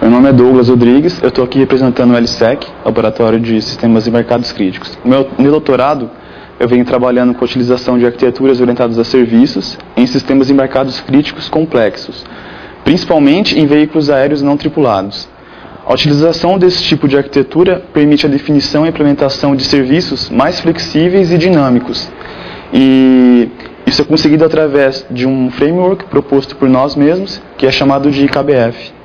Meu nome é Douglas Rodrigues, eu estou aqui representando o LSEC, Laboratório de Sistemas e Mercados Críticos. Meu, meu doutorado, eu venho trabalhando com a utilização de arquiteturas orientadas a serviços em sistemas e mercados críticos complexos, principalmente em veículos aéreos não tripulados. A utilização desse tipo de arquitetura permite a definição e implementação de serviços mais flexíveis e dinâmicos. E isso é conseguido através de um framework proposto por nós mesmos, que é chamado de IKBF.